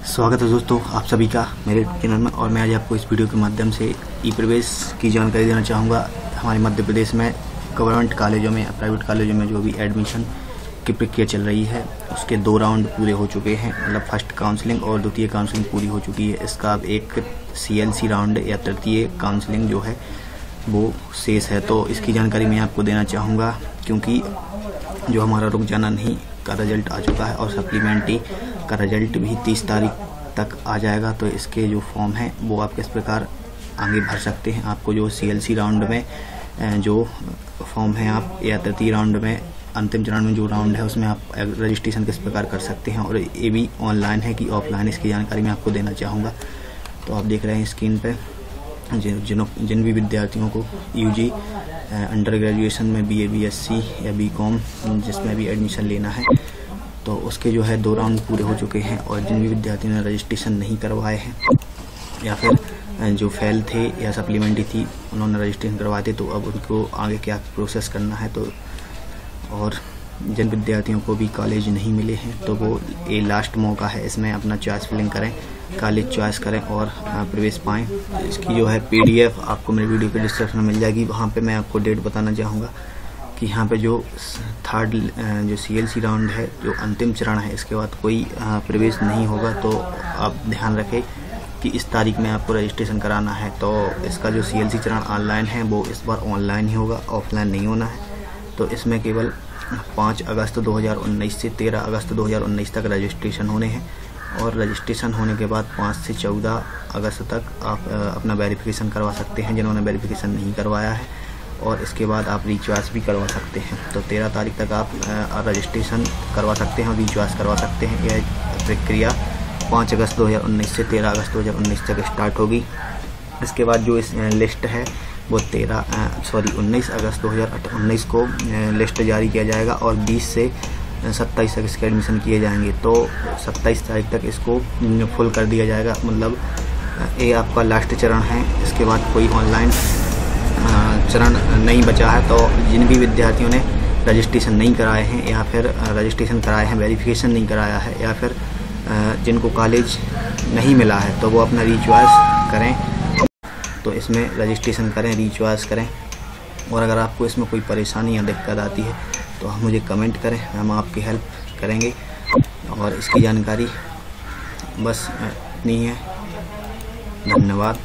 स्वागत है दोस्तों आप सभी का मेरे चैनल में और मैं आज आपको इस वीडियो के माध्यम से ई प्रवेश की जानकारी देना चाहूँगा। हमारे मध्य प्रदेश में गवर्नमेंट कॉलेजों में, प्राइवेट कॉलेजों में जो भी एडमिशन की प्रक्रिया चल रही है, उसके दो राउंड पूरे हो चुके हैं। मतलब फ़र्स्ट काउंसलिंग और द्वितीय काउंसलिंग पूरी हो चुकी है। इसका अब एक सी राउंड या तृतीय काउंसलिंग जो है, वो शेष है। तो इसकी जानकारी मैं आपको देना चाहूँगा, क्योंकि जो हमारा रुक जाना नहीं का रिज़ल्ट आ चुका है और सप्लीमेंट्री का रिज़ल्ट भी तीस तारीख तक आ जाएगा तो इसके जो फॉर्म हैं, वो आप किस प्रकार आगे भर सकते हैं? आपको जो सीएलसी राउंड में जो फॉर्म है आप, या तृतीय राउंड में, अंतिम चरण में जो राउंड है, उसमें आप रजिस्ट्रेशन किस प्रकार कर सकते हैं? और ये भी ऑनलाइन है कि ऑफलाइन इसकी जानकारी मैं आपको देना चाहूँगा। तो आप देख रहे हैं स्क्रीन पर जिन जिन जिन भी विद्यार्थियों को यूजी अंडर ग्रेजुएशन में B A B S C या बी कॉम जिसमें भी एडमिशन लेना है तो उसके जो है दो राउंड पूरे हो चुके हैं और जिन भी विद्यार्थियों ने रजिस्ट्रेशन नहीं करवाए हैं, या फिर जो फेल थे या सप्लीमेंट्री थी, उन्होंने रजिस्ट्रेशन करवाए थे तो अब उनको आगे क्या प्रोसेस करना है तो और जिन विद्यार्थियों को भी कॉलेज नहीं मिले हैं तो वो ये लास्ट मौका है, इसमें अपना चॉइस फिलिंग करें, कॉलेज चॉइस करें और प्रवेश पाएँ। इसकी जो है पीडीएफ आपको मेरे वीडियो के डिस्क्रिप्शन में मिल जाएगी, वहाँ पे मैं आपको डेट बताना चाहूँगा। कि यहाँ पे जो थर्ड जो सीएलसी राउंड है, जो अंतिम चरण है, इसके बाद कोई प्रवेश नहीं होगा तो आप ध्यान रखें कि इस तारीख में आपको रजिस्ट्रेशन कराना है। तो इसका जो सीएलसी चरण ऑनलाइन है, वो इस बार ऑनलाइन ही होगा ऑफलाइन नहीं होना है। तो इसमें केवल पाँच अगस्त 2019 से 13 अगस्त 2019 तक रजिस्ट्रेशन होने हैं। और रजिस्ट्रेशन होने के बाद पाँच से चौदह अगस्त तक आप अपना वेरिफिकेशन करवा सकते हैं, जिन्होंने वेरिफिकेशन नहीं करवाया है। और इसके बाद आप रिचार्ज भी करवा सकते हैं। तो तेरह तारीख तक आप रजिस्ट्रेशन करवा सकते हैं रिचॉइस करवा सकते हैं। यह प्रक्रिया पाँच अगस्त 2019 से तेरह अगस्त 2019 तक स्टार्ट होगी। इसके बाद जो इस लिस्ट है, वो तेरह सॉरी उन्नीस अगस्त 2019 को लिस्ट जारी किया जाएगा और बीस से सत्ताईस तक इसके एडमिशन किए जाएँगे। तो सत्ताईस तारीख तक इसको फुल कर दिया जाएगा। मतलब ये आपका लास्ट चरण है। इसके बाद कोई ऑनलाइन चरण नहीं बचा है तो जिन भी विद्यार्थियों ने रजिस्ट्रेशन नहीं कराए हैं या फिर रजिस्ट्रेशन कराए हैं, वेरिफिकेशन नहीं कराया है या फिर जिनको कॉलेज नहीं मिला है तो वो अपना रिचॉइस करें। तो इसमें रजिस्ट्रेशन करें रिचॉइस करें और अगर आपको इसमें कोई परेशानी या दिक्कत आती है तो आप मुझे कमेंट करें, हम आपकी हेल्प करेंगे और इसकी जानकारी बस इतनी है। धन्यवाद।